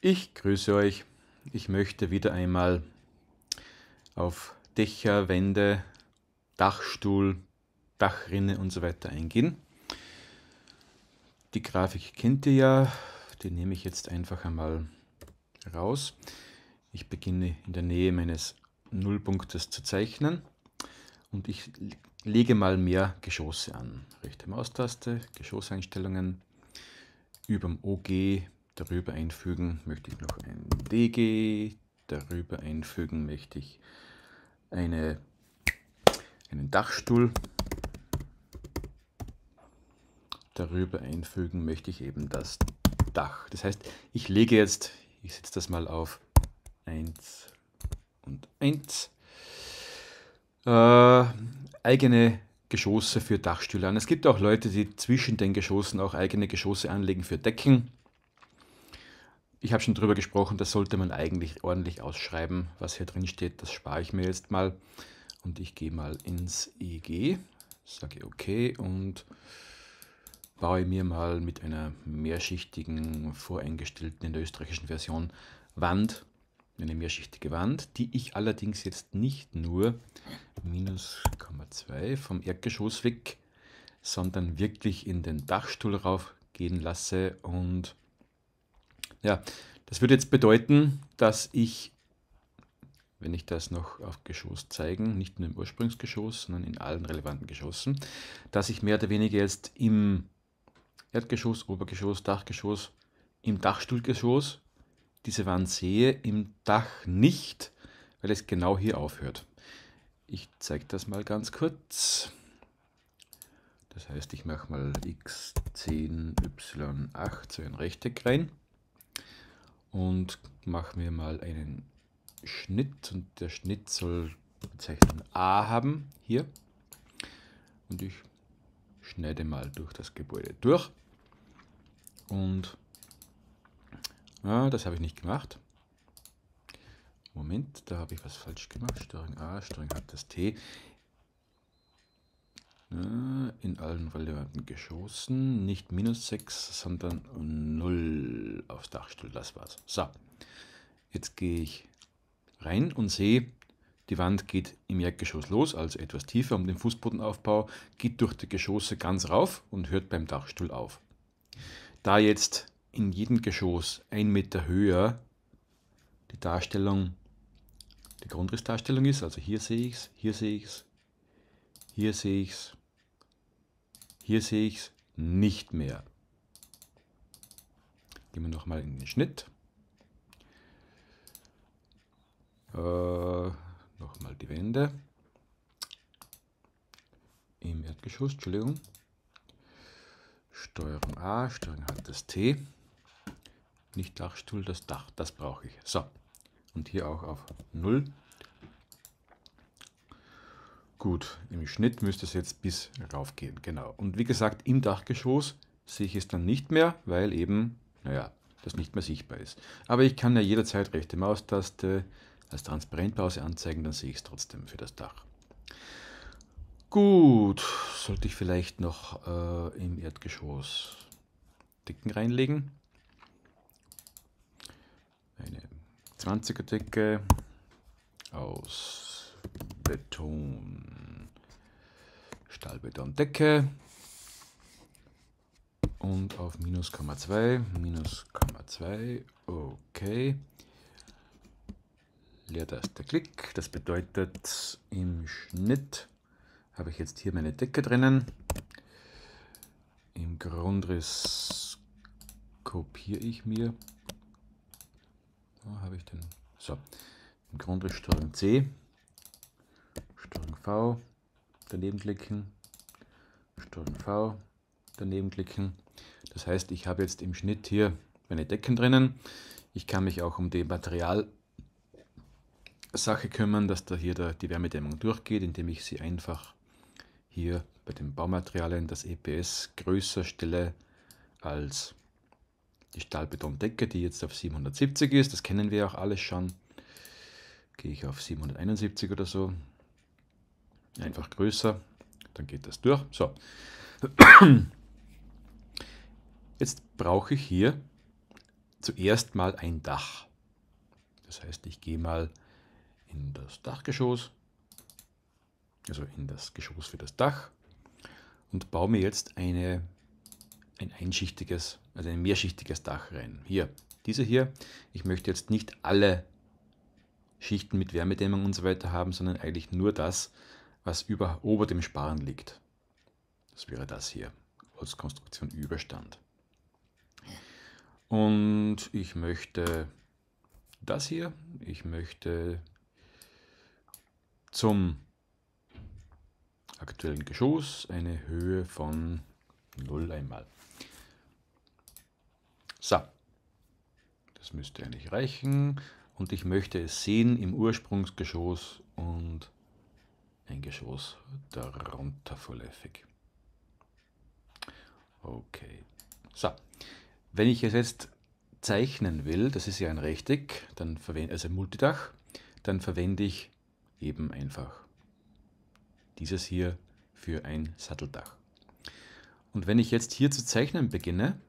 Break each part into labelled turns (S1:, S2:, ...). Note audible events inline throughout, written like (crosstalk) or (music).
S1: Ich grüße euch. Ich möchte wieder einmal auf Dächer, Wände, Dachstuhl, Dachrinne und so weiter eingehen. Die Grafik kennt ihr ja, die nehme ich jetzt einfach einmal raus. Ich beginne in der Nähe meines Nullpunktes zu zeichnen und ich lege mal mehr Geschosse an. Rechte Maustaste, Geschosseinstellungen, über dem OG darüber einfügen möchte ich noch ein DG, darüber einfügen möchte ich eine, einen Dachstuhl, darüber einfügen möchte ich eben das Dach. Das heißt, ich lege jetzt, ich setze das mal auf 1 und 1, äh, eigene Geschosse für Dachstühle an. Es gibt auch Leute, die zwischen den Geschossen auch eigene Geschosse anlegen für Decken. Ich habe schon darüber gesprochen, das sollte man eigentlich ordentlich ausschreiben, was hier drin steht. Das spare ich mir jetzt mal. Und ich gehe mal ins EG, sage OK und baue mir mal mit einer mehrschichtigen, voreingestellten in der österreichischen Version Wand eine mehrschichtige Wand, die ich allerdings jetzt nicht nur minus 0,2 vom Erdgeschoss weg, sondern wirklich in den Dachstuhl raufgehen lasse. Und ja, das würde jetzt bedeuten, dass ich, wenn ich das noch auf Geschoss zeigen, nicht nur im Ursprungsgeschoss, sondern in allen relevanten Geschossen, dass ich mehr oder weniger jetzt im Erdgeschoss, Obergeschoss, Dachgeschoss, im Dachstuhlgeschoss diese Wand sehe, im Dach nicht, weil es genau hier aufhört. Ich zeige das mal ganz kurz. Das heißt, ich mache mal x10, y8 so ein Rechteck rein und mache mir mal einen Schnitt und der Schnitt soll Bezeichnung A haben, hier. Und ich schneide mal durch das Gebäude durch und Ah, das habe ich nicht gemacht. Moment, da habe ich was falsch gemacht. Steuerung A, Steuerung hat das T. In allen relevanten Geschossen nicht minus 6, sondern 0 aufs Dachstuhl. Das war's. So, jetzt gehe ich rein und sehe, die Wand geht im Erdgeschoss los, also etwas tiefer um den Fußbodenaufbau, geht durch die Geschosse ganz rauf und hört beim Dachstuhl auf. Da jetzt in jedem Geschoss ein Meter höher die Darstellung, die Grundrissdarstellung ist. Also hier sehe ich es, hier sehe ich es, hier sehe ich es, hier sehe ich es nicht mehr. Gehen wir nochmal in den Schnitt. Äh, nochmal die Wände. Im Erdgeschoss, Entschuldigung. Steuerung A, Steuerung hat das T nicht Dachstuhl, das Dach, das brauche ich. So, und hier auch auf 0. Gut, im Schnitt müsste es jetzt bis rauf gehen, genau. Und wie gesagt, im Dachgeschoss sehe ich es dann nicht mehr, weil eben, naja, das nicht mehr sichtbar ist. Aber ich kann ja jederzeit rechte Maustaste als Transparentpause anzeigen, dann sehe ich es trotzdem für das Dach. Gut, sollte ich vielleicht noch äh, im Erdgeschoss Decken reinlegen. Eine 20er Decke aus Beton, Stahlbetondecke und auf minus 0,2, minus 0,2, okay. Leertaste Klick, das bedeutet im Schnitt habe ich jetzt hier meine Decke drinnen. Im Grundriss kopiere ich mir wo habe ich denn? So, im Grundriss Steuerung C, V, daneben klicken, Steuerung V, daneben klicken. Das heißt, ich habe jetzt im Schnitt hier meine Decken drinnen. Ich kann mich auch um die Materialsache kümmern, dass da hier der, die Wärmedämmung durchgeht, indem ich sie einfach hier bei den Baumaterialien das EPS größer stelle als die Stahlbetondecke, die jetzt auf 770 ist, das kennen wir auch alles schon. Gehe ich auf 771 oder so. Einfach größer, dann geht das durch. So. Jetzt brauche ich hier zuerst mal ein Dach. Das heißt, ich gehe mal in das Dachgeschoss, also in das Geschoss für das Dach und baue mir jetzt eine, ein einschichtiges, also ein mehrschichtiges Dach rein. Hier, diese hier. Ich möchte jetzt nicht alle Schichten mit Wärmedämmung und so weiter haben, sondern eigentlich nur das, was über, ober dem Sparen liegt. Das wäre das hier, Holzkonstruktion Überstand. Und ich möchte das hier, ich möchte zum aktuellen Geschoss eine Höhe von 0 einmal. So, das müsste eigentlich reichen. Und ich möchte es sehen im Ursprungsgeschoss und ein Geschoss darunter vorläufig. Okay. So, wenn ich es jetzt zeichnen will, das ist ja ein Rechteck, dann verwende, also ein Multidach, dann verwende ich eben einfach dieses hier für ein Satteldach. Und wenn ich jetzt hier zu zeichnen beginne,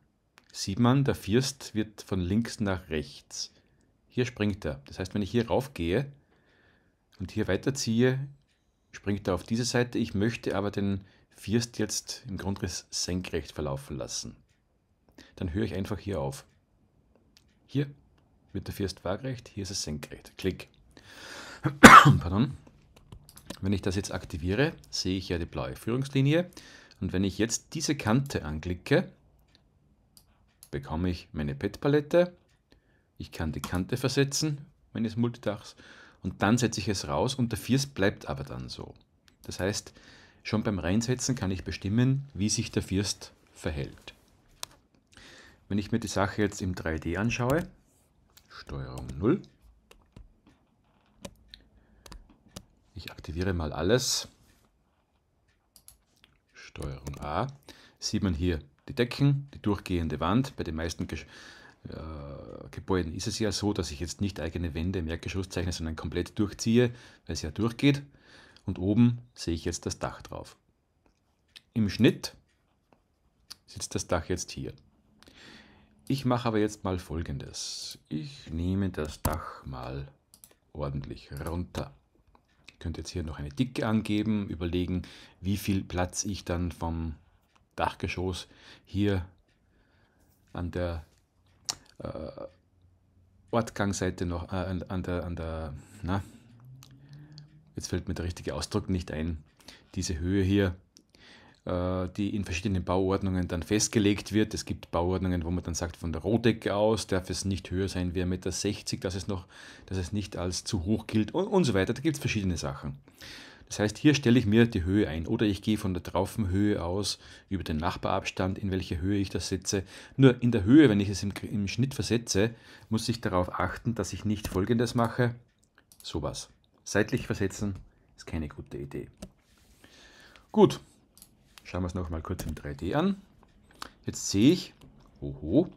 S1: sieht man, der First wird von links nach rechts. Hier springt er. Das heißt, wenn ich hier raufgehe und hier weiterziehe, springt er auf diese Seite. Ich möchte aber den First jetzt im Grundriss senkrecht verlaufen lassen. Dann höre ich einfach hier auf. Hier wird der First waagrecht, hier ist es senkrecht. Klick. (coughs) Pardon. Wenn ich das jetzt aktiviere, sehe ich ja die blaue Führungslinie. Und wenn ich jetzt diese Kante anklicke, bekomme ich meine PET-Palette. Ich kann die Kante versetzen meines Multidachs und dann setze ich es raus und der First bleibt aber dann so. Das heißt, schon beim Reinsetzen kann ich bestimmen, wie sich der First verhält. Wenn ich mir die Sache jetzt im 3D anschaue, Steuerung 0, ich aktiviere mal alles, Steuerung A, sieht man hier die Decken, die durchgehende Wand. Bei den meisten Gebäuden ist es ja so, dass ich jetzt nicht eigene Wände im Erdgeschoss zeichne, sondern komplett durchziehe, weil es ja durchgeht. Und oben sehe ich jetzt das Dach drauf. Im Schnitt sitzt das Dach jetzt hier. Ich mache aber jetzt mal folgendes. Ich nehme das Dach mal ordentlich runter. Ich könnte jetzt hier noch eine Dicke angeben, überlegen, wie viel Platz ich dann vom Dachgeschoss hier an der äh, Ortgangseite noch, äh, an der, an der, na, jetzt fällt mir der richtige Ausdruck nicht ein, diese Höhe hier, äh, die in verschiedenen Bauordnungen dann festgelegt wird. Es gibt Bauordnungen, wo man dann sagt, von der Rohdecke aus darf es nicht höher sein wie 1,60 Meter, dass es, noch, dass es nicht als zu hoch gilt und, und so weiter. Da gibt es verschiedene Sachen. Das heißt, hier stelle ich mir die Höhe ein oder ich gehe von der Traufenhöhe aus über den Nachbarabstand, in welche Höhe ich das setze. Nur in der Höhe, wenn ich es im, im Schnitt versetze, muss ich darauf achten, dass ich nicht folgendes mache. Sowas. Seitlich versetzen ist keine gute Idee. Gut, schauen wir es noch mal kurz im 3D an. Jetzt sehe ich, oho,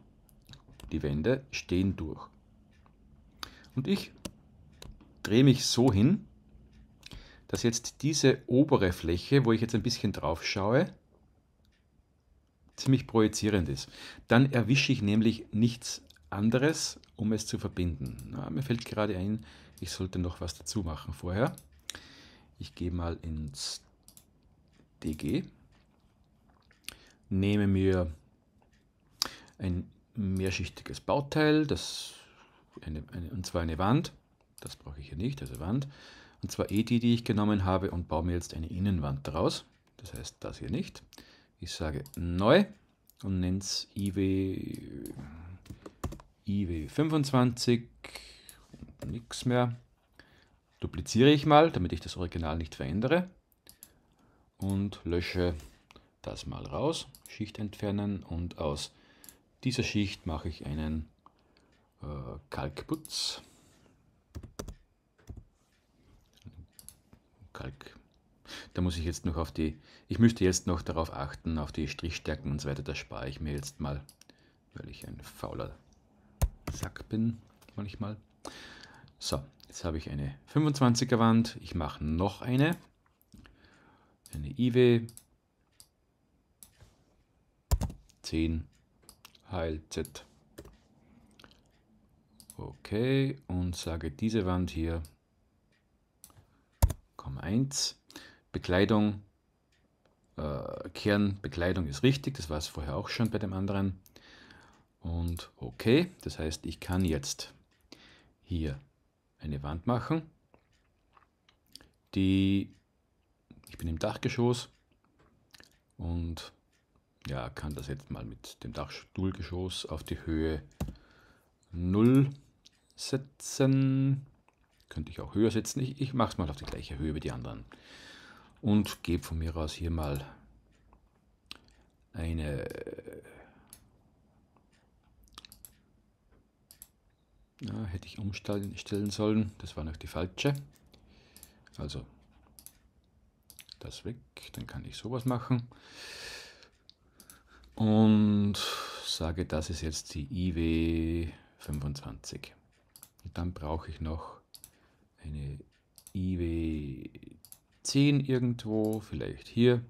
S1: die Wände stehen durch. Und ich drehe mich so hin, dass jetzt diese obere Fläche, wo ich jetzt ein bisschen drauf schaue, ziemlich projizierend ist. Dann erwische ich nämlich nichts anderes, um es zu verbinden. Na, mir fällt gerade ein, ich sollte noch was dazu machen vorher. Ich gehe mal ins DG, nehme mir ein mehrschichtiges Bauteil, das eine, eine, und zwar eine Wand, das brauche ich hier nicht, also Wand, und zwar eh die, die ich genommen habe und baue mir jetzt eine Innenwand daraus. Das heißt, das hier nicht. Ich sage neu und nenne es IW, IW25 und nichts mehr. Dupliziere ich mal, damit ich das Original nicht verändere und lösche das mal raus, Schicht entfernen und aus dieser Schicht mache ich einen äh, Kalkputz. Kalk. Da muss ich jetzt noch auf die, ich müsste jetzt noch darauf achten, auf die Strichstärken und so weiter. Das spare ich mir jetzt mal, weil ich ein fauler Sack bin manchmal. So, jetzt habe ich eine 25er Wand. Ich mache noch eine. Eine IW 10 HLZ Okay, und sage diese Wand hier, 1. Bekleidung, äh, Kernbekleidung ist richtig, das war es vorher auch schon bei dem anderen. Und okay, das heißt, ich kann jetzt hier eine Wand machen, die, ich bin im Dachgeschoss und ja, kann das jetzt mal mit dem Dachstuhlgeschoss auf die Höhe 0 setzen. Könnte ich auch höher setzen. Ich, ich mache es mal auf die gleiche Höhe wie die anderen. Und gebe von mir aus hier mal eine ja, hätte ich umstellen stellen sollen. Das war noch die falsche. Also das weg. Dann kann ich sowas machen. Und sage, das ist jetzt die IW 25. Und dann brauche ich noch eine IW 10 irgendwo, vielleicht hier.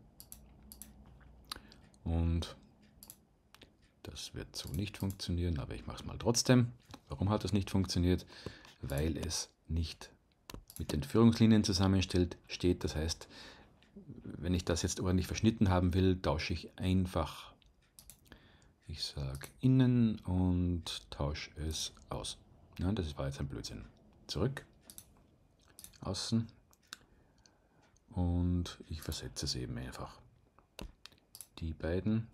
S1: Und das wird so nicht funktionieren, aber ich mache es mal trotzdem. Warum hat das nicht funktioniert? Weil es nicht mit den Führungslinien zusammenstellt steht. Das heißt, wenn ich das jetzt ordentlich verschnitten haben will, tausche ich einfach, ich sage innen und tausche es aus. Ja, das war jetzt ein Blödsinn. Zurück außen und ich versetze es eben einfach. Die beiden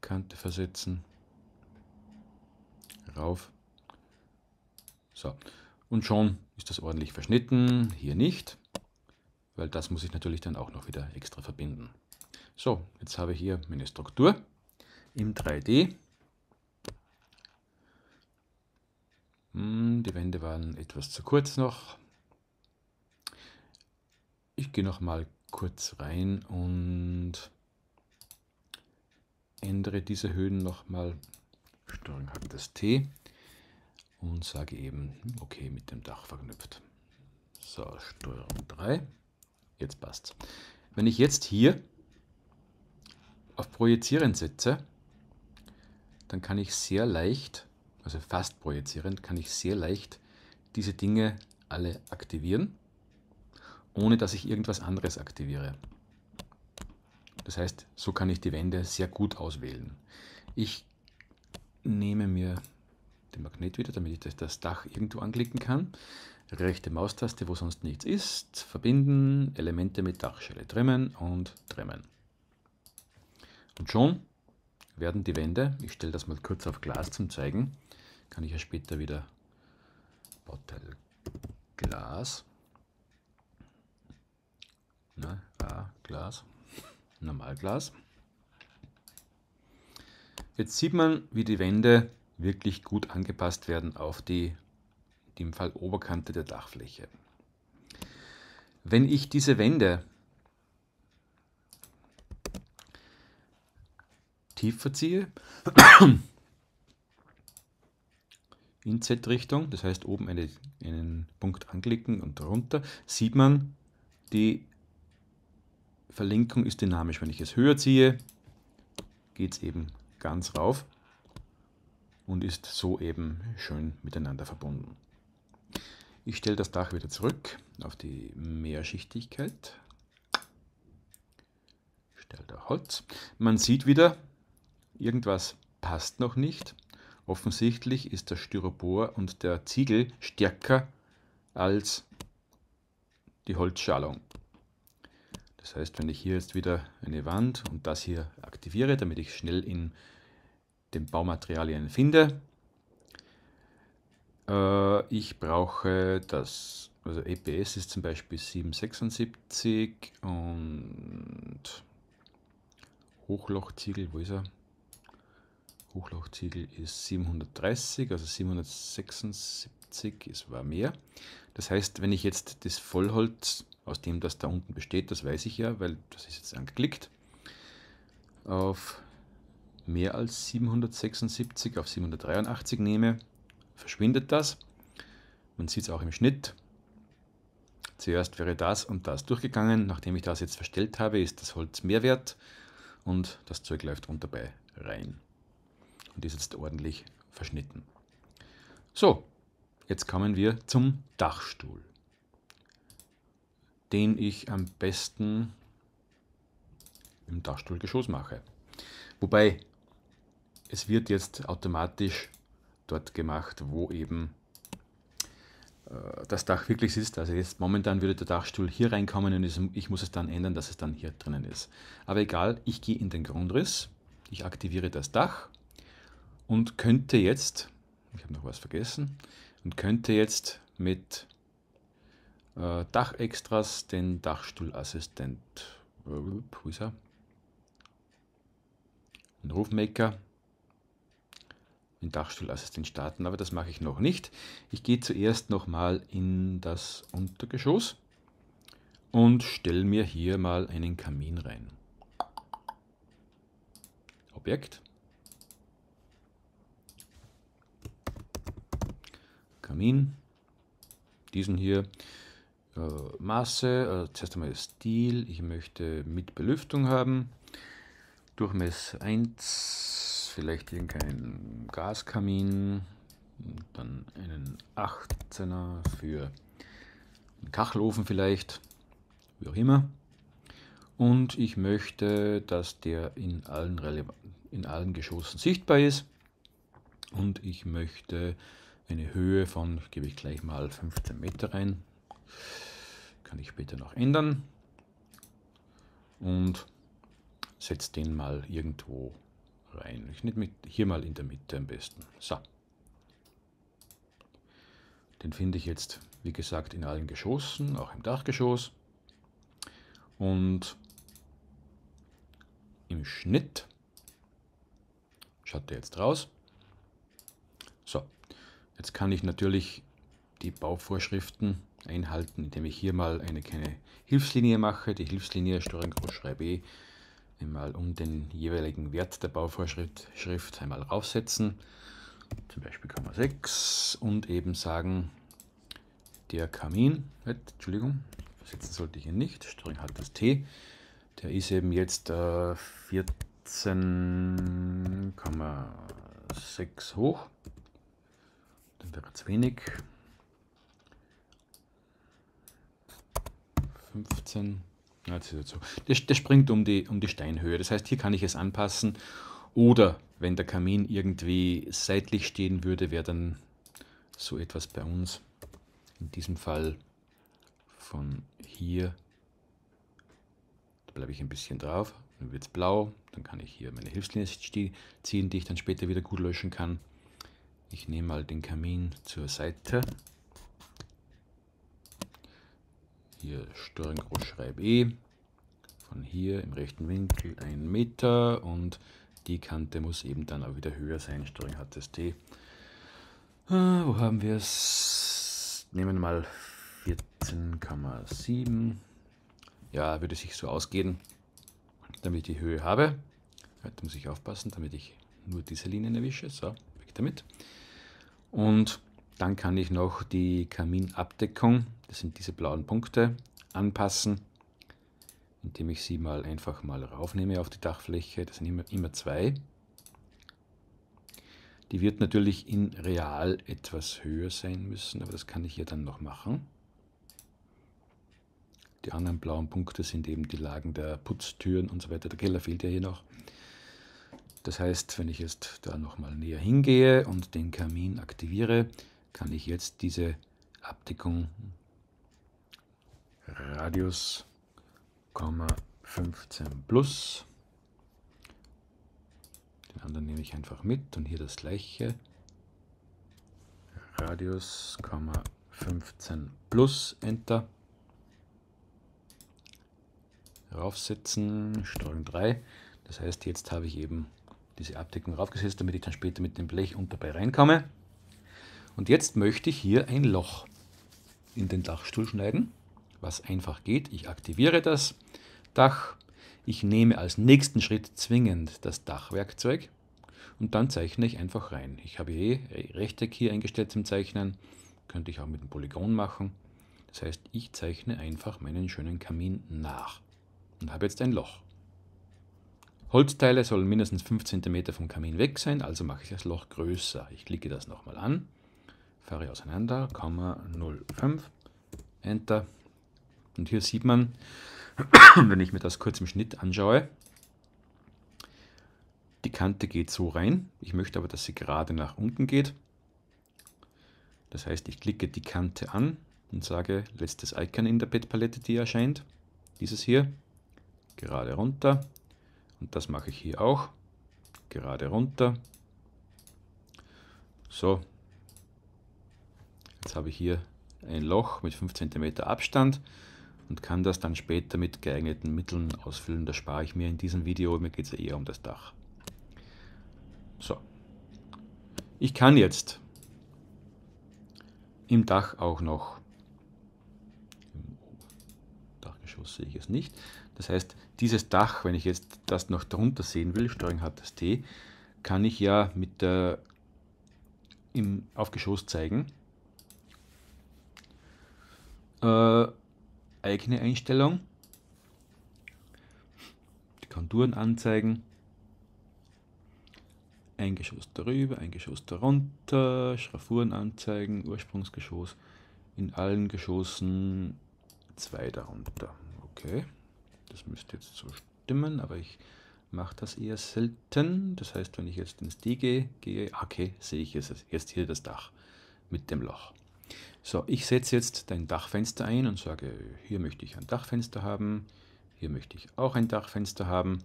S1: Kante versetzen, rauf. So, und schon ist das ordentlich verschnitten, hier nicht, weil das muss ich natürlich dann auch noch wieder extra verbinden. So, jetzt habe ich hier meine Struktur im 3D. Die Wände waren etwas zu kurz noch. Ich gehe noch mal kurz rein und ändere diese Höhen noch mal. Steuerung hat das T und sage eben, okay, mit dem Dach verknüpft. So, Steuerung 3. Jetzt passt Wenn ich jetzt hier auf Projizieren setze, dann kann ich sehr leicht also fast projizierend, kann ich sehr leicht diese Dinge alle aktivieren, ohne dass ich irgendwas anderes aktiviere. Das heißt, so kann ich die Wände sehr gut auswählen. Ich nehme mir den Magnet wieder, damit ich das Dach irgendwo anklicken kann. Rechte Maustaste, wo sonst nichts ist, verbinden, Elemente mit Dachschelle trimmen und trimmen. Und schon werden die Wände, ich stelle das mal kurz auf Glas zum zeigen, kann ich ja später wieder Bottle Glas. Na, ah, Glas. Normalglas. Jetzt sieht man, wie die Wände wirklich gut angepasst werden auf die, in dem Fall Oberkante der Dachfläche. Wenn ich diese Wände tief verziehe, in Z-Richtung, das heißt oben eine, einen Punkt anklicken und darunter, sieht man, die Verlinkung ist dynamisch. Wenn ich es höher ziehe, geht es eben ganz rauf und ist so eben schön miteinander verbunden. Ich stelle das Dach wieder zurück auf die Mehrschichtigkeit. Stelle da Holz. Man sieht wieder, irgendwas passt noch nicht. Offensichtlich ist das Styropor und der Ziegel stärker als die Holzschalung. Das heißt, wenn ich hier jetzt wieder eine Wand und das hier aktiviere, damit ich schnell in den Baumaterialien finde, äh, ich brauche das, also EPS ist zum Beispiel 776 und Hochlochziegel, wo ist er? Hochlochziegel ist 730, also 776, es war mehr. Das heißt, wenn ich jetzt das Vollholz, aus dem das da unten besteht, das weiß ich ja, weil das ist jetzt angeklickt, auf mehr als 776, auf 783 nehme, verschwindet das. Man sieht es auch im Schnitt. Zuerst wäre das und das durchgegangen. Nachdem ich das jetzt verstellt habe, ist das Holz mehr wert und das Zeug läuft runter bei rein und ist jetzt ordentlich verschnitten. So, jetzt kommen wir zum Dachstuhl, den ich am besten im Dachstuhlgeschoss mache. Wobei es wird jetzt automatisch dort gemacht, wo eben äh, das Dach wirklich ist. Also jetzt momentan würde der Dachstuhl hier reinkommen und ich muss es dann ändern, dass es dann hier drinnen ist. Aber egal, ich gehe in den Grundriss, ich aktiviere das Dach und könnte jetzt, ich habe noch was vergessen, und könnte jetzt mit äh, Dachextras den Dachstuhlassistent, äh, wo ist er? Den Rufmaker den Dachstuhlassistent starten, aber das mache ich noch nicht. Ich gehe zuerst nochmal in das Untergeschoss und stelle mir hier mal einen Kamin rein. Objekt. Kamin. Diesen hier. Äh, Maße, äh, zuerst einmal Stil. Ich möchte mit Belüftung haben. Durchmesser 1 vielleicht irgendeinen Gaskamin, dann einen 18er für einen Kachelofen vielleicht, wie auch immer. Und ich möchte, dass der in allen, in allen Geschossen sichtbar ist. Und ich möchte eine Höhe von, gebe ich gleich mal 15 Meter rein. Kann ich später noch ändern. Und setze den mal irgendwo rein. Ich nehme hier mal in der Mitte am besten. So. Den finde ich jetzt, wie gesagt, in allen Geschossen, auch im Dachgeschoss. Und im Schnitt schaut der jetzt raus. So, jetzt kann ich natürlich die Bauvorschriften einhalten, indem ich hier mal eine kleine Hilfslinie mache. Die Hilfslinie Steuerung Groß schreibe E einmal um den jeweiligen Wert der Bauvorschrift einmal raufsetzen, zum Beispiel 6 und eben sagen, der Kamin, Entschuldigung, setzen sollte ich ihn nicht, Steuerung hat das T, der ist eben jetzt äh, 14,6 hoch, wäre es wenig, 15, ja, das, so. das, das springt um die, um die Steinhöhe. Das heißt, hier kann ich es anpassen. Oder wenn der Kamin irgendwie seitlich stehen würde, wäre dann so etwas bei uns. In diesem Fall von hier. Da bleibe ich ein bisschen drauf. Dann wird es blau. Dann kann ich hier meine Hilfslinie ziehen, die ich dann später wieder gut löschen kann. Ich nehme mal den Kamin zur Seite. hier Steuerung Groß schreibe E, von hier im rechten Winkel 1 Meter und die Kante muss eben dann auch wieder höher sein, Steuerung HTST. Äh, wo haben wir es? Nehmen wir mal 14,7. Ja, würde sich so ausgehen, damit ich die Höhe habe. Da muss ich aufpassen, damit ich nur diese Linien erwische. So, weg damit. Und dann kann ich noch die Kaminabdeckung, das sind diese blauen Punkte, anpassen, indem ich sie mal einfach mal raufnehme auf die Dachfläche. Das sind immer, immer zwei. Die wird natürlich in real etwas höher sein müssen, aber das kann ich hier dann noch machen. Die anderen blauen Punkte sind eben die Lagen der Putztüren und so weiter. Der Keller fehlt ja hier noch. Das heißt, wenn ich jetzt da nochmal näher hingehe und den Kamin aktiviere, kann ich jetzt diese Abdeckung Radius, 15 plus. Den anderen nehme ich einfach mit und hier das gleiche. Radius, 15 plus, Enter. Raufsetzen, Steuerung 3. Das heißt, jetzt habe ich eben diese Abdeckung raufgesetzt, damit ich dann später mit dem Blech und dabei reinkomme. Und jetzt möchte ich hier ein Loch in den Dachstuhl schneiden, was einfach geht. Ich aktiviere das Dach. Ich nehme als nächsten Schritt zwingend das Dachwerkzeug und dann zeichne ich einfach rein. Ich habe eh Rechteck hier eingestellt zum Zeichnen, könnte ich auch mit einem Polygon machen. Das heißt, ich zeichne einfach meinen schönen Kamin nach und habe jetzt ein Loch. Holzteile sollen mindestens 5 cm vom Kamin weg sein, also mache ich das Loch größer. Ich klicke das nochmal an, fahre auseinander, 0,05, Enter. Und hier sieht man, (coughs) wenn ich mir das kurz im Schnitt anschaue, die Kante geht so rein. Ich möchte aber, dass sie gerade nach unten geht. Das heißt, ich klicke die Kante an und sage letztes Icon in der Bettpalette, die erscheint. Dieses hier. Gerade runter. Und das mache ich hier auch. Gerade runter. So. Jetzt habe ich hier ein Loch mit 5 cm Abstand und kann das dann später mit geeigneten Mitteln ausfüllen. Das spare ich mir in diesem Video. Mir geht es ja eher um das Dach. So. Ich kann jetzt im Dach auch noch, im Dachgeschoss sehe ich es nicht, das heißt, dieses Dach, wenn ich jetzt das noch drunter sehen will, Steuerung HTST, kann ich ja mit der im, auf Geschoss zeigen. Äh, eigene Einstellung. Die Konturen anzeigen ein Geschoss darüber, ein Geschoss darunter, Schraffuren anzeigen, Ursprungsgeschoss, in allen Geschossen zwei darunter. Okay, das müsste jetzt so stimmen, aber ich mache das eher selten. Das heißt, wenn ich jetzt ins D gehe, gehe okay, sehe ich jetzt, jetzt hier das Dach mit dem Loch. So, ich setze jetzt dein Dachfenster ein und sage, hier möchte ich ein Dachfenster haben, hier möchte ich auch ein Dachfenster haben.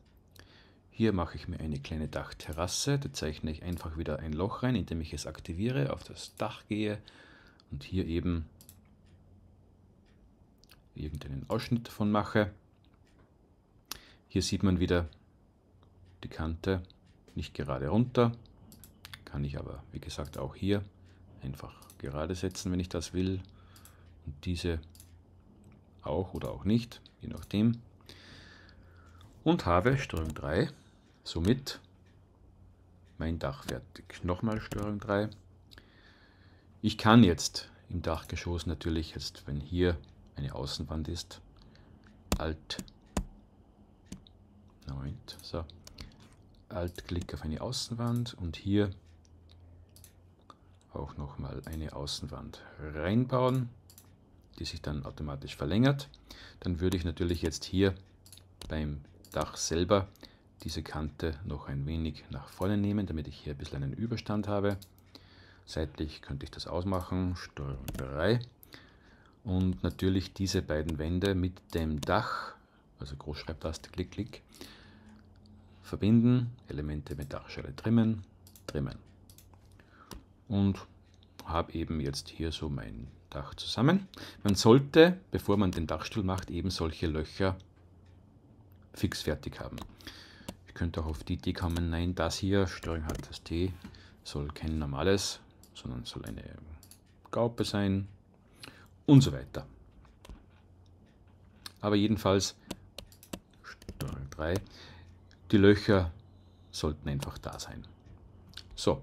S1: Hier mache ich mir eine kleine Dachterrasse. Da zeichne ich einfach wieder ein Loch rein, indem ich es aktiviere, auf das Dach gehe und hier eben irgendeinen Ausschnitt davon mache. Hier sieht man wieder die Kante nicht gerade runter. Kann ich aber, wie gesagt, auch hier einfach gerade setzen, wenn ich das will. Und diese auch oder auch nicht, je nachdem. Und habe Steuerung 3 Somit mein Dach fertig. Nochmal Steuerung 3. Ich kann jetzt im Dachgeschoss natürlich jetzt, wenn hier eine Außenwand ist, Alt 9, so, Alt-Klick auf eine Außenwand und hier auch nochmal eine Außenwand reinbauen, die sich dann automatisch verlängert. Dann würde ich natürlich jetzt hier beim Dach selber diese Kante noch ein wenig nach vorne nehmen, damit ich hier ein bisschen einen Überstand habe. Seitlich könnte ich das ausmachen, Steuerung 3. Und natürlich diese beiden Wände mit dem Dach, also Großschreibtaste, Klick, Klick, verbinden, Elemente mit Dachschale trimmen, trimmen. Und habe eben jetzt hier so mein Dach zusammen. Man sollte, bevor man den Dachstuhl macht, eben solche Löcher fix fertig haben könnte auch auf die Idee kommen, nein, das hier, Steuerung hat das T, soll kein normales, sondern soll eine Gaupe sein und so weiter. Aber jedenfalls, Steuerung 3, die Löcher sollten einfach da sein. So,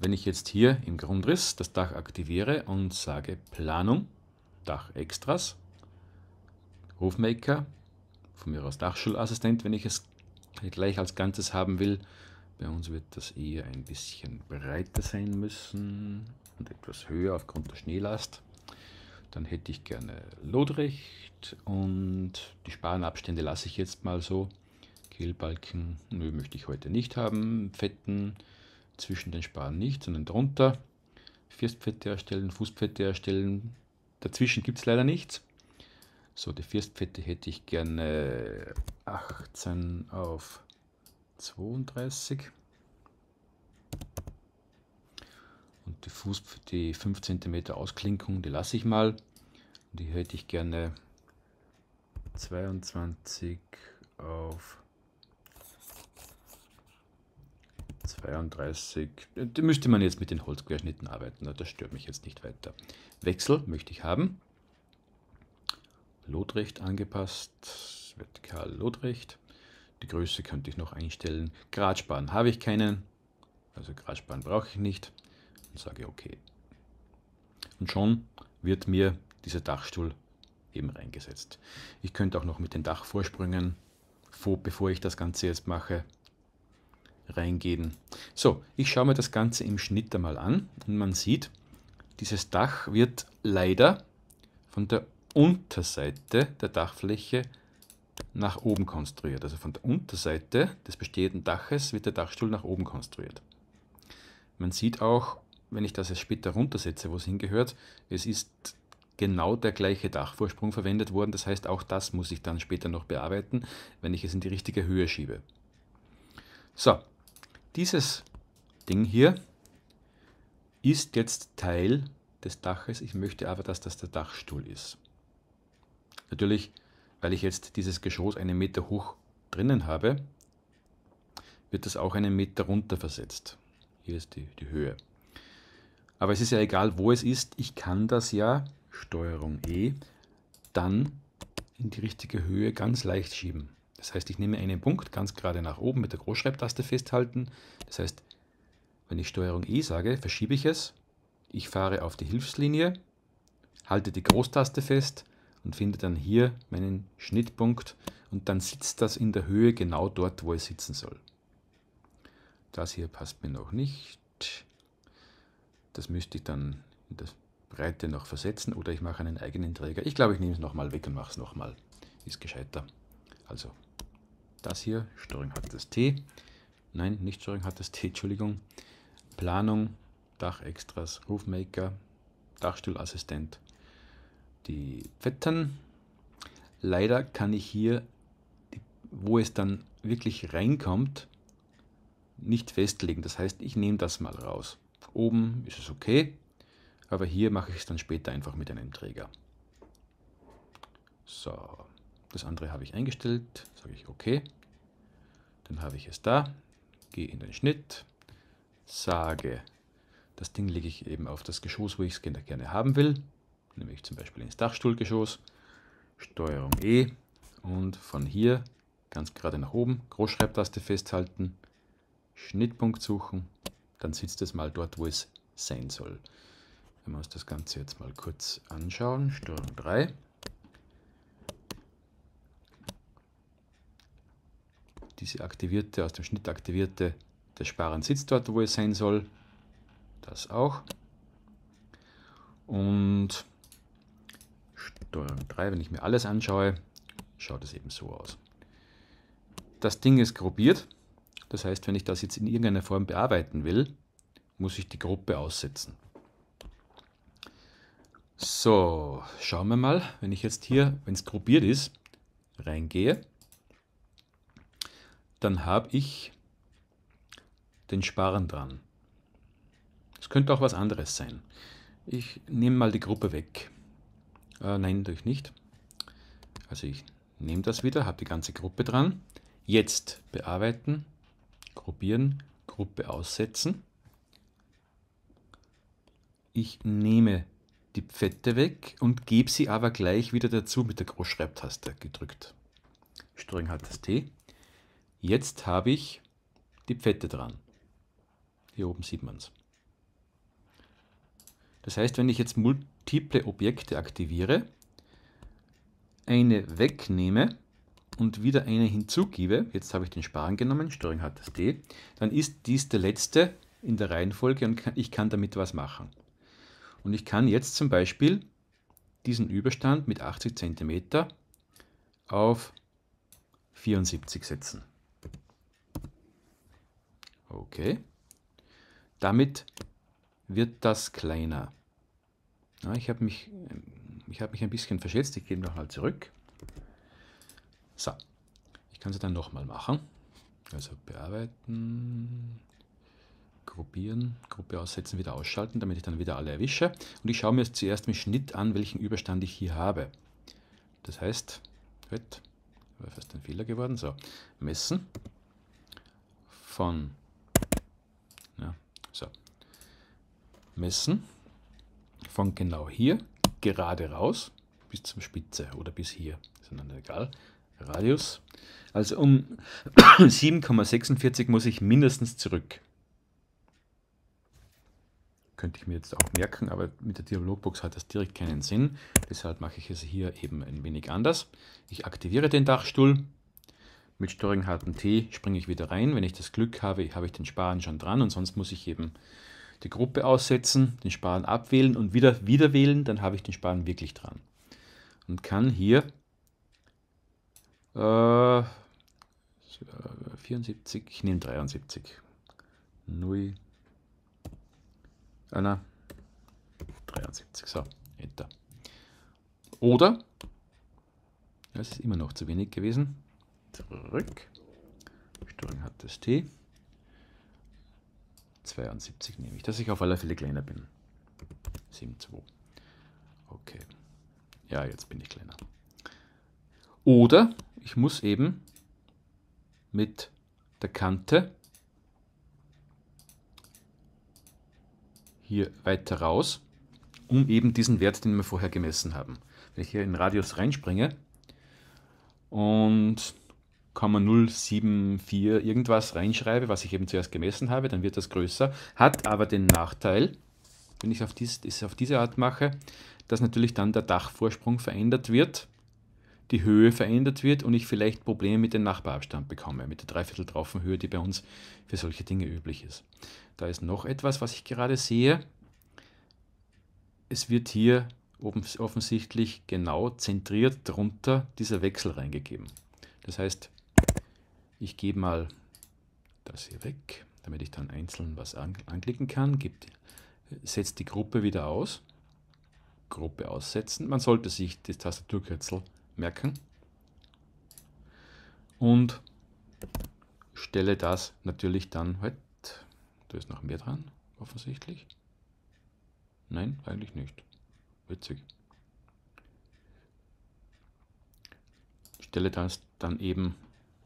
S1: wenn ich jetzt hier im Grundriss das Dach aktiviere und sage Planung, Dach Extras, Hofmaker, von mir aus Dachschulassistent, wenn ich es gleich als Ganzes haben will. Bei uns wird das eher ein bisschen breiter sein müssen und etwas höher aufgrund der Schneelast. Dann hätte ich gerne Lotrecht und die Spanabstände lasse ich jetzt mal so. Kehlbalken, nö, möchte ich heute nicht haben. Fetten zwischen den Sparen nicht, sondern drunter. Firstfette erstellen, Fußfette erstellen. Dazwischen gibt es leider nichts. So, die Firstfette hätte ich gerne 18 auf 32. Die, Fuß, die 5 cm Ausklinkung, die lasse ich mal. Die hätte ich gerne 22 auf 32. Da müsste man jetzt mit den Holzquerschnitten arbeiten, das stört mich jetzt nicht weiter. Wechsel möchte ich haben. Lotrecht angepasst, vertikal Lotrecht. Die Größe könnte ich noch einstellen. Gradspan habe ich keinen, also Gradspan brauche ich nicht und sage OK. Und schon wird mir dieser Dachstuhl eben reingesetzt. Ich könnte auch noch mit den Dachvorsprüngen bevor ich das Ganze jetzt mache, reingehen. So, ich schaue mir das Ganze im Schnitt einmal an und man sieht, dieses Dach wird leider von der Unterseite der Dachfläche nach oben konstruiert. Also von der Unterseite des bestehenden Daches wird der Dachstuhl nach oben konstruiert. Man sieht auch, wenn ich das jetzt später runtersetze, wo es hingehört, es ist genau der gleiche Dachvorsprung verwendet worden. Das heißt, auch das muss ich dann später noch bearbeiten, wenn ich es in die richtige Höhe schiebe. So, dieses Ding hier ist jetzt Teil des Daches. Ich möchte aber, dass das der Dachstuhl ist. Natürlich, weil ich jetzt dieses Geschoss einen Meter hoch drinnen habe, wird das auch einen Meter runter versetzt. Hier ist die, die Höhe. Aber es ist ja egal, wo es ist. Ich kann das ja, Steuerung E, dann in die richtige Höhe ganz leicht schieben. Das heißt, ich nehme einen Punkt ganz gerade nach oben mit der Großschreibtaste festhalten. Das heißt, wenn ich Steuerung E sage, verschiebe ich es. Ich fahre auf die Hilfslinie, halte die Großtaste fest und finde dann hier meinen Schnittpunkt und dann sitzt das in der Höhe genau dort, wo es sitzen soll. Das hier passt mir noch nicht. Das müsste ich dann in der Breite noch versetzen oder ich mache einen eigenen Träger. Ich glaube, ich nehme es nochmal weg und mache es nochmal. Ist gescheiter. Also das hier, Steuerung hat das T. Nein, nicht Steuerung hat das T, Entschuldigung. Planung, Dachextras, Roofmaker, Dachstuhlassistent, die Fettern. Leider kann ich hier, wo es dann wirklich reinkommt, nicht festlegen. Das heißt, ich nehme das mal raus. Oben ist es okay, aber hier mache ich es dann später einfach mit einem Träger. So, das andere habe ich eingestellt, sage ich OK. Dann habe ich es da, gehe in den Schnitt, sage, das Ding lege ich eben auf das Geschoss, wo ich es gerne haben will, nämlich zum Beispiel ins Dachstuhlgeschoss, Steuerung E. Und von hier ganz gerade nach oben, Großschreibtaste festhalten, Schnittpunkt suchen, dann sitzt es mal dort, wo es sein soll. Wenn wir uns das Ganze jetzt mal kurz anschauen, Steuerung 3, diese aktivierte, aus dem Schnitt aktivierte, der Sparen sitzt dort, wo es sein soll. Das auch. Und Steuerung 3, wenn ich mir alles anschaue, schaut es eben so aus. Das Ding ist gruppiert. Das heißt, wenn ich das jetzt in irgendeiner Form bearbeiten will, muss ich die Gruppe aussetzen. So, schauen wir mal, wenn ich jetzt hier, wenn es gruppiert ist, reingehe, dann habe ich den Sparren dran. Es könnte auch was anderes sein. Ich nehme mal die Gruppe weg. Äh, nein, durch nicht. Also ich nehme das wieder, habe die ganze Gruppe dran. Jetzt bearbeiten, gruppieren, Gruppe aussetzen. Ich nehme die Pfette weg und gebe sie aber gleich wieder dazu mit der Großschreibtaste gedrückt. Steuerung hat das T. Jetzt habe ich die Pfette dran. Hier oben sieht man es. Das heißt, wenn ich jetzt multiple Objekte aktiviere, eine wegnehme und wieder eine hinzugebe, jetzt habe ich den Sparen genommen, Steuerung hat das D, dann ist dies der letzte in der Reihenfolge und ich kann damit was machen. Und ich kann jetzt zum Beispiel diesen Überstand mit 80 cm auf 74 setzen. Okay. Damit wird das kleiner. Ja, ich habe mich, ich hab mich ein bisschen verschätzt. Ich gehe nochmal zurück. So, ich kann es dann nochmal machen. Also bearbeiten, gruppieren, Gruppe aussetzen, wieder ausschalten, damit ich dann wieder alle erwische. Und ich schaue mir jetzt zuerst mit Schnitt an, welchen Überstand ich hier habe. Das heißt, gut, war fast ein Fehler geworden. So, messen von so. Messen von genau hier gerade raus bis zum Spitze oder bis hier. Ist dann egal. Radius. Also um (coughs) 7,46 muss ich mindestens zurück. Könnte ich mir jetzt auch merken, aber mit der Dialogbox hat das direkt keinen Sinn. Deshalb mache ich es hier eben ein wenig anders. Ich aktiviere den Dachstuhl. Mit Steuerung T springe ich wieder rein. Wenn ich das Glück habe, habe ich den Sparen schon dran und sonst muss ich eben die Gruppe aussetzen, den Sparen abwählen und wieder, wieder wählen, dann habe ich den Sparen wirklich dran. Und kann hier äh, 74, ich nehme 73. 0, einer, 73, so, Enter. Oder, das ist immer noch zu wenig gewesen, zurück, Steuerung hat das T, 72 nehme ich, dass ich auf alle Fälle kleiner bin. 7,2. Okay. Ja, jetzt bin ich kleiner. Oder ich muss eben mit der Kante hier weiter raus, um eben diesen Wert, den wir vorher gemessen haben. Wenn ich hier in den Radius reinspringe und 0,074 irgendwas reinschreibe, was ich eben zuerst gemessen habe, dann wird das größer. Hat aber den Nachteil, wenn ich auf, dies, auf diese Art mache, dass natürlich dann der Dachvorsprung verändert wird, die Höhe verändert wird und ich vielleicht Probleme mit dem Nachbarabstand bekomme, mit der Dreivierteltraufenhöhe, die bei uns für solche Dinge üblich ist. Da ist noch etwas, was ich gerade sehe. Es wird hier offensichtlich genau zentriert drunter dieser Wechsel reingegeben. Das heißt, ich gebe mal das hier weg, damit ich dann einzeln was anklicken kann. Setze die Gruppe wieder aus. Gruppe aussetzen. Man sollte sich das Tastaturkürzel merken. Und stelle das natürlich dann, halt, da ist noch mehr dran, offensichtlich. Nein, eigentlich nicht. Witzig. Stelle das dann eben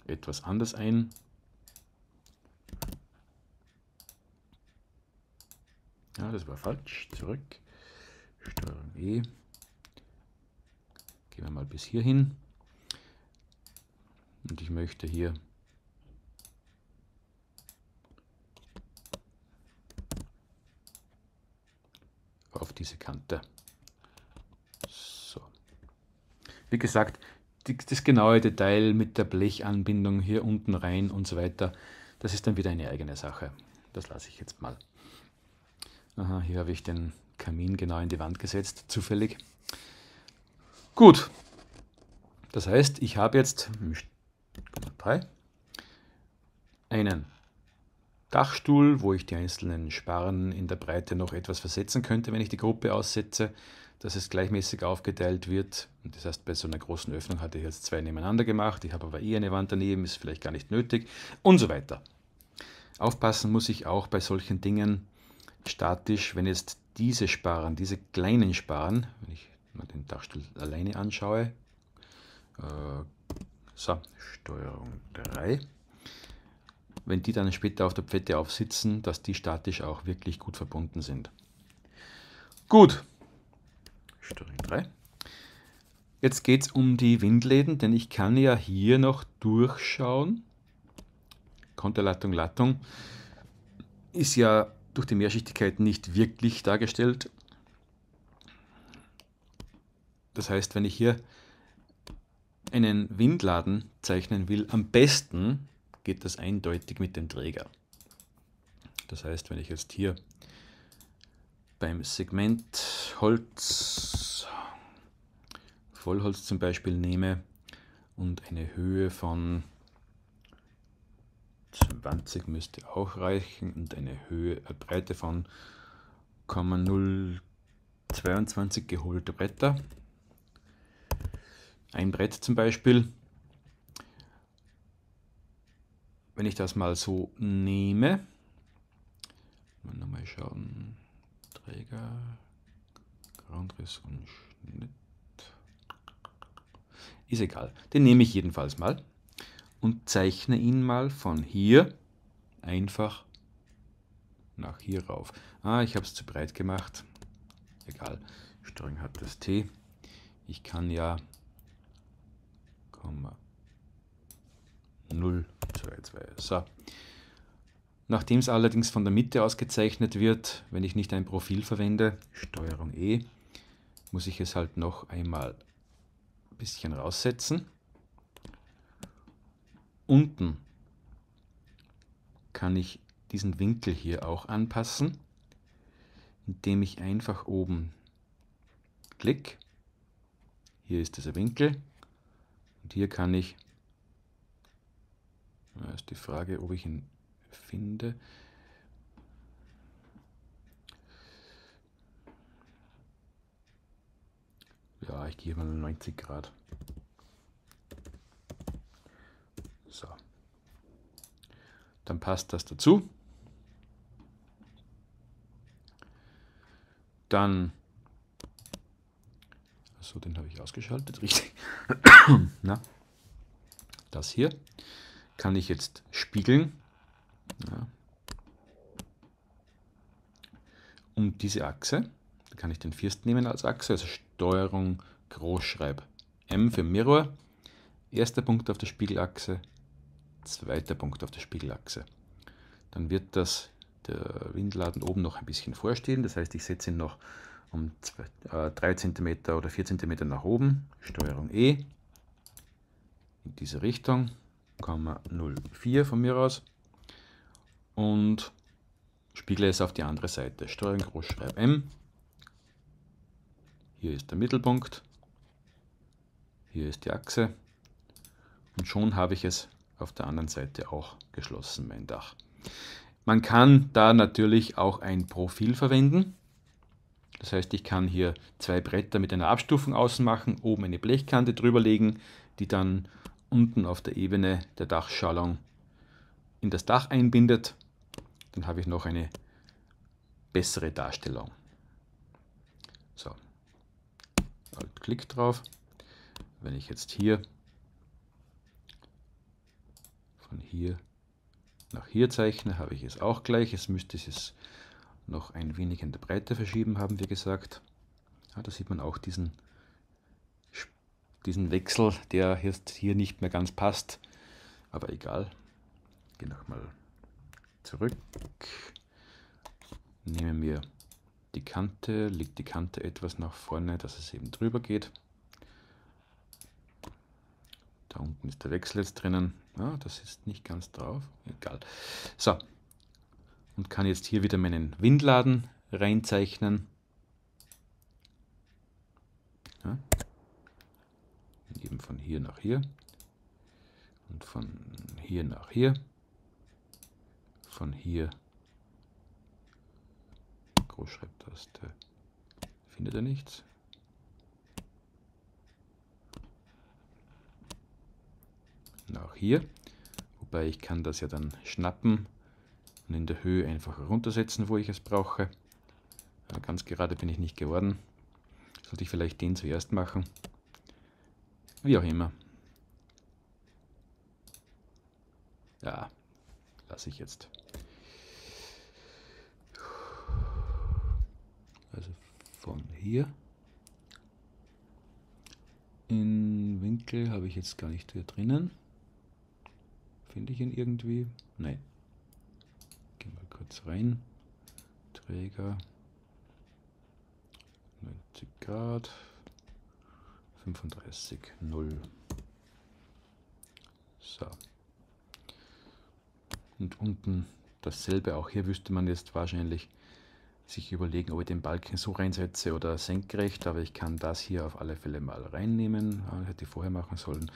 S1: etwas anders ein. Ja, das war falsch. Zurück. Steuerung E. Gehen wir mal bis hierhin. Und ich möchte hier auf diese Kante. So. Wie gesagt, das genaue Detail mit der Blechanbindung hier unten rein und so weiter, das ist dann wieder eine eigene Sache. Das lasse ich jetzt mal. Aha, hier habe ich den Kamin genau in die Wand gesetzt, zufällig. Gut, das heißt, ich habe jetzt 3, einen Dachstuhl, wo ich die einzelnen Sparren in der Breite noch etwas versetzen könnte, wenn ich die Gruppe aussetze dass es gleichmäßig aufgeteilt wird. Das heißt, bei so einer großen Öffnung hatte ich jetzt zwei nebeneinander gemacht, ich habe aber eh eine Wand daneben, ist vielleicht gar nicht nötig und so weiter. Aufpassen muss ich auch bei solchen Dingen statisch, wenn jetzt diese Sparen, diese kleinen Sparen, wenn ich mal den Dachstuhl alleine anschaue, äh, so, Steuerung 3, wenn die dann später auf der Pfette aufsitzen, dass die statisch auch wirklich gut verbunden sind. Gut, Steuerung 3. Jetzt geht es um die Windläden, denn ich kann ja hier noch durchschauen. Konterleitung, Leitung ist ja durch die Mehrschichtigkeit nicht wirklich dargestellt. Das heißt, wenn ich hier einen Windladen zeichnen will, am besten geht das eindeutig mit dem Träger. Das heißt, wenn ich jetzt hier beim Segment Holz, Vollholz zum Beispiel nehme und eine Höhe von 20 müsste auch reichen und eine Höhe, eine Breite von 0,022 geholte Bretter. Ein Brett zum Beispiel. Wenn ich das mal so nehme, mal schauen, Träger, Grundriss und Schnitt. Ist egal. Den nehme ich jedenfalls mal und zeichne ihn mal von hier einfach nach hier rauf. Ah, ich habe es zu breit gemacht. Egal. Steuerung hat das T. Ich kann ja 022. So. Nachdem es allerdings von der Mitte aus gezeichnet wird, wenn ich nicht ein Profil verwende, Steuerung E, muss ich es halt noch einmal ein bisschen raussetzen. unten kann ich diesen Winkel hier auch anpassen, indem ich einfach oben klick. Hier ist dieser Winkel und hier kann ich, da ist die Frage, ob ich ihn finde. Ja, ich gehe mal 90 Grad. So. Dann passt das dazu. Dann, so den habe ich ausgeschaltet, richtig. (coughs) Na, das hier kann ich jetzt spiegeln. Ja. Um diese Achse, da kann ich den First nehmen als Achse, also Steuerung Großschreib M für Mirror. Erster Punkt auf der Spiegelachse, zweiter Punkt auf der Spiegelachse. Dann wird das der Windladen oben noch ein bisschen vorstehen, das heißt ich setze ihn noch um 3 cm äh, oder 4 cm nach oben, Steuerung E, in diese Richtung, 0,04 von mir aus. Und spiegle es auf die andere Seite, Steuerung Großschreib M, hier ist der Mittelpunkt, hier ist die Achse. Und schon habe ich es auf der anderen Seite auch geschlossen, mein Dach. Man kann da natürlich auch ein Profil verwenden. Das heißt, ich kann hier zwei Bretter mit einer Abstufung außen machen, oben eine Blechkante drüber legen, die dann unten auf der Ebene der Dachschalung in das Dach einbindet. Dann habe ich noch eine bessere Darstellung. So, Alt Klick drauf. Wenn ich jetzt hier von hier nach hier zeichne, habe ich es auch gleich. Es müsste es noch ein wenig in der Breite verschieben, haben wir gesagt. Ja, da sieht man auch diesen, diesen Wechsel, der jetzt hier nicht mehr ganz passt. Aber egal. Gehe nochmal zurück. Nehme mir die Kante, lege die Kante etwas nach vorne, dass es eben drüber geht. Da unten ist der Wechsel jetzt drinnen. Ja, das ist nicht ganz drauf. Egal. So. Und kann jetzt hier wieder meinen Windladen reinzeichnen. Ja. Eben von hier nach hier. Und von hier nach hier. Von hier. Großschreibtaste. Findet er nichts. nach hier. Wobei ich kann das ja dann schnappen und in der Höhe einfach runtersetzen, wo ich es brauche. Ja, ganz gerade bin ich nicht geworden. Sollte ich vielleicht den zuerst machen. Wie auch immer. Ja, lasse ich jetzt. Also von hier. In Winkel habe ich jetzt gar nicht hier drinnen. Finde ich ihn irgendwie? Nein. Kurz rein. Träger. 90 Grad. 35, 0. So. Und unten dasselbe. Auch hier wüsste man jetzt wahrscheinlich sich überlegen, ob ich den Balken so reinsetze oder senkrecht, aber ich kann das hier auf alle Fälle mal reinnehmen. Ja, hätte ich vorher machen sollen.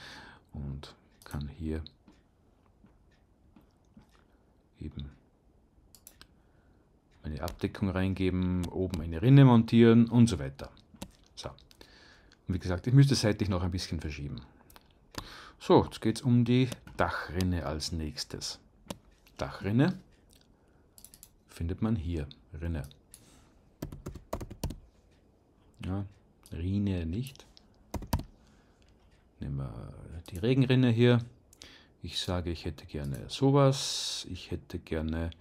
S1: Und kann hier eben eine Abdeckung reingeben, oben eine Rinne montieren und so weiter. So. Und wie gesagt, ich müsste seitlich noch ein bisschen verschieben. So, jetzt geht es um die Dachrinne als nächstes. Dachrinne findet man hier, Rinne. Ja, Rine nicht. Nehmen wir die Regenrinne hier. Ich sage, ich hätte gerne sowas. Ich hätte gerne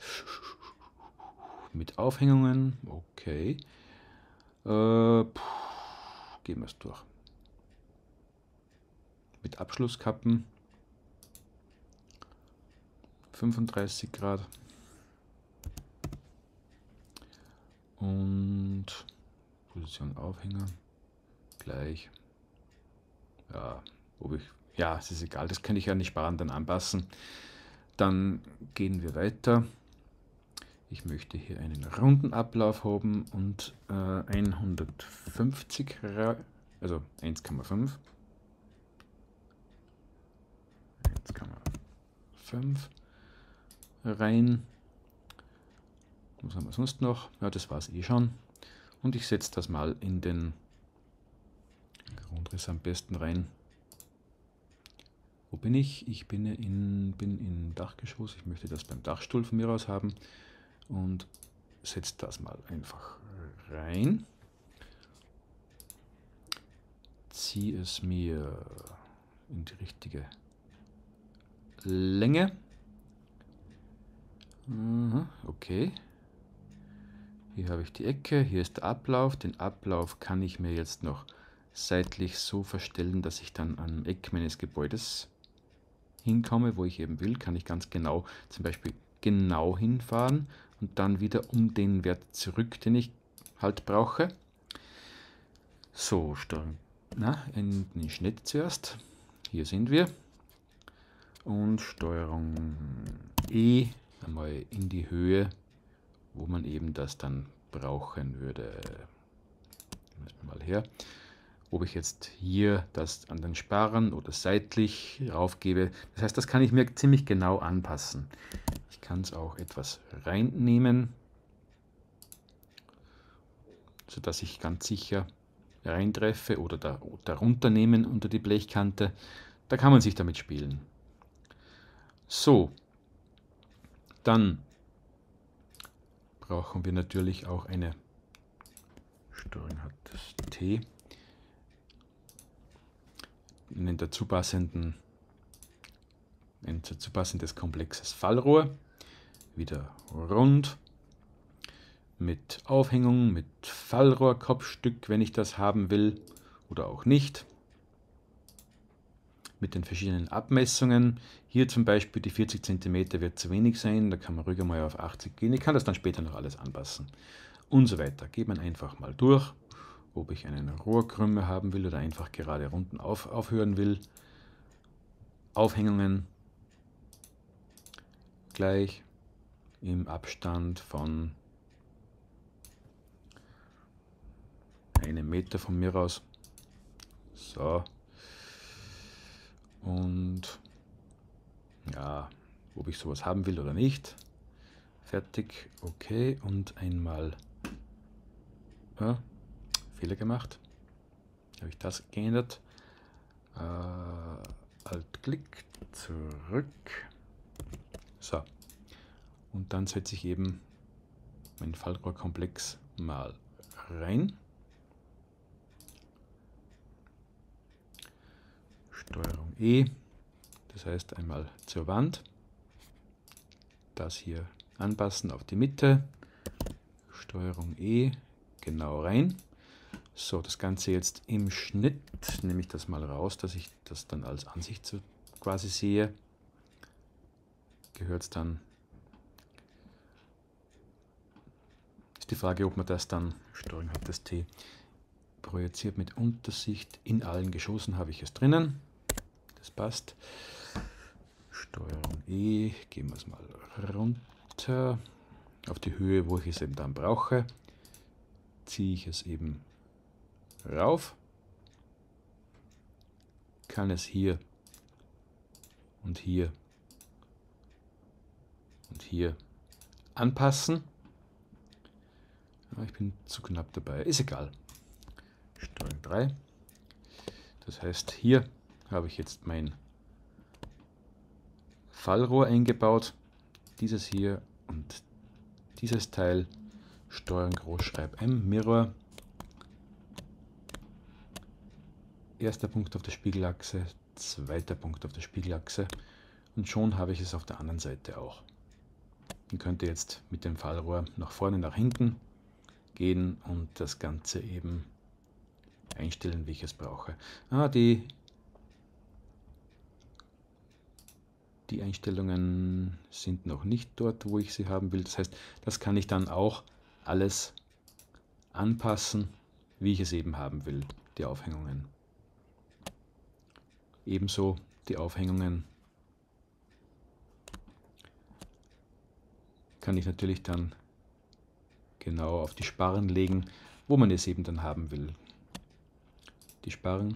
S1: mit Aufhängungen. Okay. Äh, gehen wir es durch. Mit Abschlusskappen. 35 Grad. Und Position Aufhänger gleich. Ja, ob ich ja, es ist egal, das kann ich ja nicht sparen, dann anpassen. Dann gehen wir weiter. Ich möchte hier einen runden Ablauf haben und äh, 150, also 1,5. 1,5 rein. Was haben wir sonst noch? Ja, das war es eh schon. Und ich setze das mal in den Grundriss am besten rein. Wo bin ich? Ich bin in, bin in Dachgeschoss. Ich möchte das beim Dachstuhl von mir aus haben. Und setze das mal einfach rein. Ziehe es mir in die richtige Länge. Okay. Hier habe ich die Ecke, hier ist der Ablauf. Den Ablauf kann ich mir jetzt noch seitlich so verstellen, dass ich dann am Eck meines Gebäudes hinkomme, wo ich eben will, kann ich ganz genau zum Beispiel genau hinfahren und dann wieder um den Wert zurück, den ich halt brauche. So, na, in den Schnitt zuerst. Hier sind wir. Und Steuerung E einmal in die Höhe, wo man eben das dann brauchen würde. Mal her ob ich jetzt hier das an den Sparren oder seitlich raufgebe. Das heißt, das kann ich mir ziemlich genau anpassen. Ich kann es auch etwas reinnehmen, sodass ich ganz sicher reintreffe oder da, darunter nehmen unter die Blechkante. Da kann man sich damit spielen. So, dann brauchen wir natürlich auch eine Steuerung hat das T ein dazu passenden ein dazu passendes komplexes Fallrohr, wieder rund, mit Aufhängung, mit Fallrohrkopfstück, wenn ich das haben will oder auch nicht, mit den verschiedenen Abmessungen. Hier zum Beispiel die 40 cm wird zu wenig sein, da kann man ruhig mal auf 80 gehen. Ich kann das dann später noch alles anpassen und so weiter. Geht man einfach mal durch ob ich einen Rohrkrümmer haben will oder einfach gerade Runden auf, aufhören will. Aufhängungen gleich im Abstand von einem Meter von mir aus. So. Und ja, ob ich sowas haben will oder nicht. Fertig, okay. Und einmal ja, Fehler gemacht. Habe ich das geändert. Äh, Alt-Klick, zurück. So. Und dann setze ich eben meinen Fallrohrkomplex mal rein. Steuerung E, das heißt einmal zur Wand. Das hier anpassen auf die Mitte. Steuerung E, genau rein. So, das Ganze jetzt im Schnitt, nehme ich das mal raus, dass ich das dann als Ansicht quasi sehe. Gehört es dann. Ist die Frage, ob man das dann, Steuerung hat das T, projiziert mit Untersicht. In allen Geschossen habe ich es drinnen. Das passt. Steuerung E, gehen wir es mal runter auf die Höhe, wo ich es eben dann brauche. Ziehe ich es eben rauf, kann es hier und hier und hier anpassen. ich bin zu knapp dabei, ist egal. Steuerung 3. Das heißt, hier habe ich jetzt mein Fallrohr eingebaut. Dieses hier und dieses Teil Steuerung Großschreib M Mirror erster Punkt auf der Spiegelachse, zweiter Punkt auf der Spiegelachse und schon habe ich es auf der anderen Seite auch. Ich könnte jetzt mit dem Fallrohr nach vorne, nach hinten gehen und das Ganze eben einstellen, wie ich es brauche. Ah, die, die Einstellungen sind noch nicht dort, wo ich sie haben will. Das heißt, das kann ich dann auch alles anpassen, wie ich es eben haben will, die Aufhängungen. Ebenso die Aufhängungen kann ich natürlich dann genau auf die Sparren legen, wo man es eben dann haben will. Die Sparren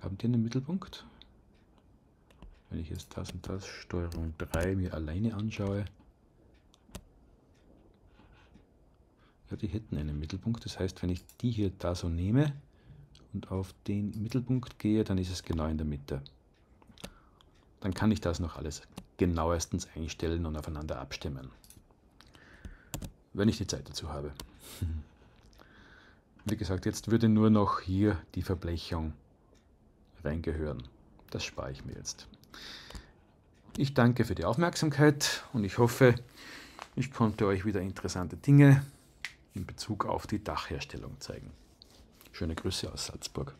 S1: haben die einen Mittelpunkt. Wenn ich jetzt das und das Steuerung 3 mir alleine anschaue, ja, die hätten einen Mittelpunkt. Das heißt, wenn ich die hier da so nehme und auf den Mittelpunkt gehe, dann ist es genau in der Mitte. Dann kann ich das noch alles genauestens einstellen und aufeinander abstimmen. Wenn ich die Zeit dazu habe. (laughs) Wie gesagt, jetzt würde nur noch hier die Verblechung reingehören. Das spare ich mir jetzt. Ich danke für die Aufmerksamkeit und ich hoffe, ich konnte euch wieder interessante Dinge in Bezug auf die Dachherstellung zeigen. Schöne Grüße aus Salzburg.